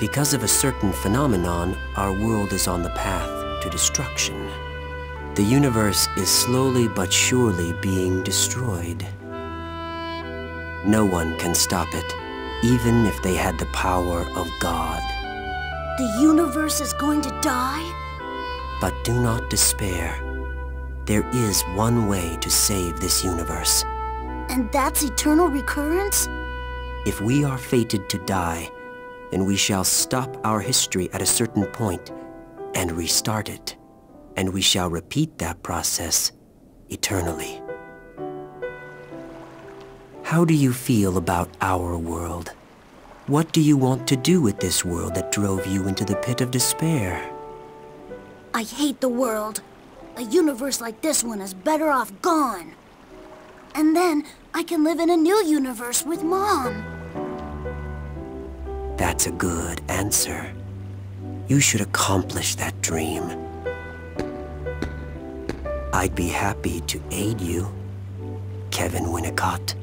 Because of a certain phenomenon, our world is on the path to destruction. The universe is slowly but surely being destroyed. No one can stop it, even if they had the power of God. The universe is going to die? But do not despair. There is one way to save this universe. And that's eternal recurrence? If we are fated to die, then we shall stop our history at a certain point and restart it. And we shall repeat that process eternally. How do you feel about our world? What do you want to do with this world that drove you into the pit of despair? I hate the world. A universe like this one is better off gone. And then I can live in a new universe with Mom. That's a good answer. You should accomplish that dream. I'd be happy to aid you, Kevin Winnicott.